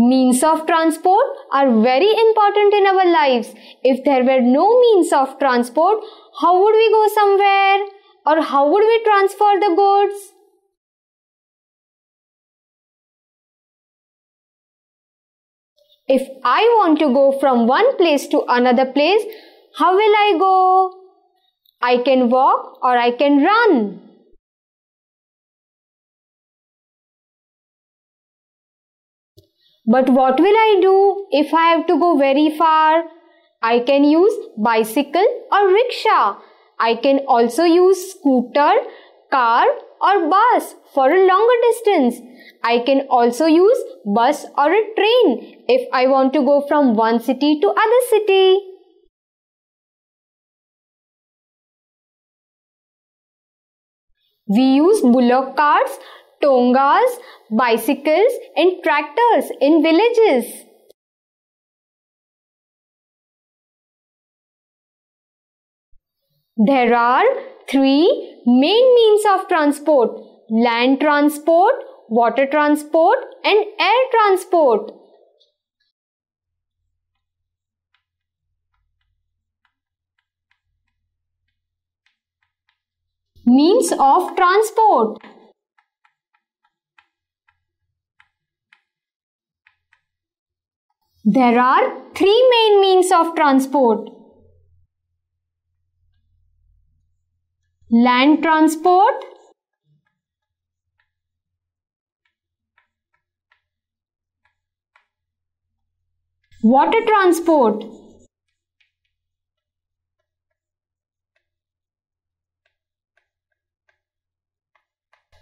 Means of transport are very important in our lives. If there were no means of transport, how would we go somewhere? Or how would we transfer the goods? If I want to go from one place to another place, how will I go? I can walk or I can run. But what will I do if I have to go very far? I can use bicycle or rickshaw. I can also use scooter, car or bus for a longer distance. I can also use bus or a train if I want to go from one city to other city. We use bullock carts, tongas, bicycles and tractors in villages. There are three main means of transport land transport, water transport, and air transport. Means of transport There are three main means of transport. Land transport, water transport,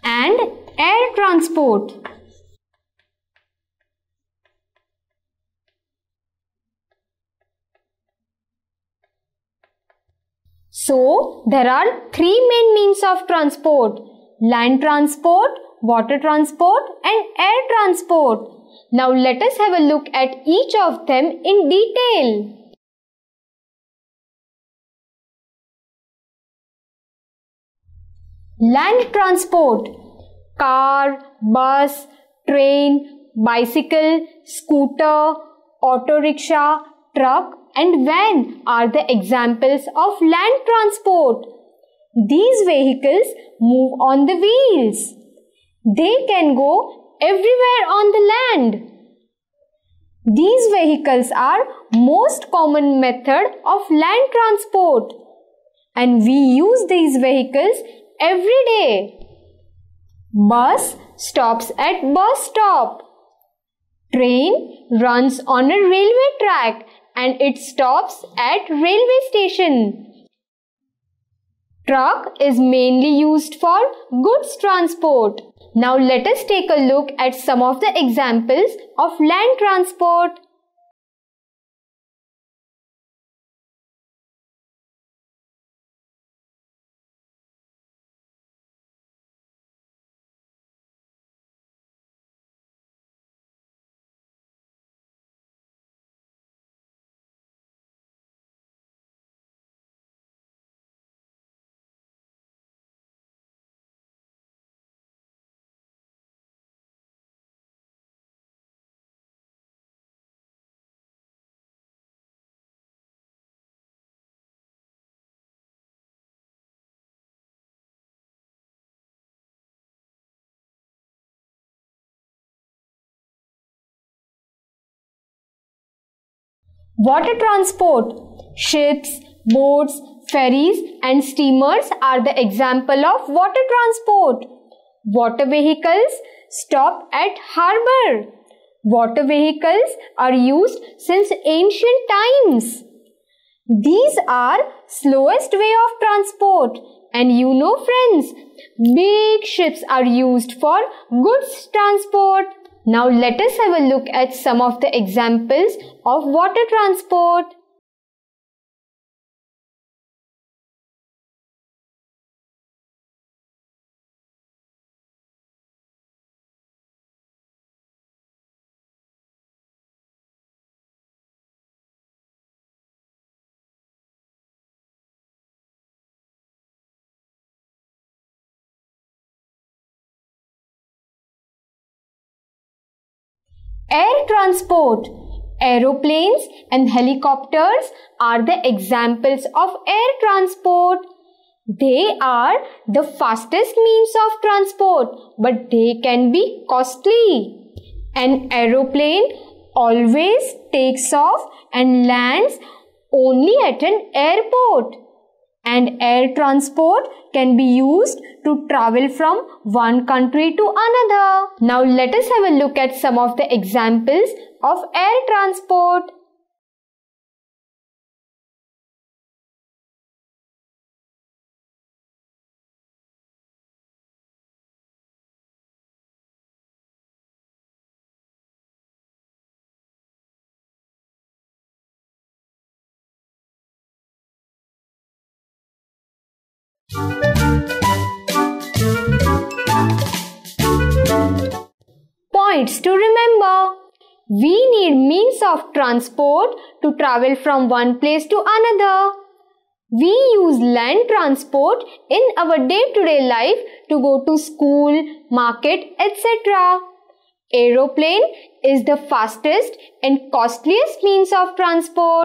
and air transport. So, there are three main means of transport land transport, water transport, and air transport. Now, let us have a look at each of them in detail. Land transport car, bus, train, bicycle, scooter, auto rickshaw, truck, and van are the examples of land transport. These vehicles move on the wheels. They can go everywhere on the land. These vehicles are most common method of land transport and we use these vehicles every day. Bus stops at bus stop. Train runs on a railway track and it stops at railway station. Truck is mainly used for goods transport. Now let us take a look at some of the examples of land transport. Water transport. Ships, boats, ferries and steamers are the example of water transport. Water vehicles stop at harbour. Water vehicles are used since ancient times. These are slowest way of transport and you know friends, big ships are used for goods transport. Now let us have a look at some of the examples of water transport. Air transport. Aeroplanes and helicopters are the examples of air transport. They are the fastest means of transport, but they can be costly. An aeroplane always takes off and lands only at an airport. And air transport can be used to travel from one country to another. Now let us have a look at some of the examples of air transport. To remember. We need means of transport to travel from one place to another. We use land transport in our day-to-day life to go to school, market, etc. Aeroplane is the fastest and costliest means of transport.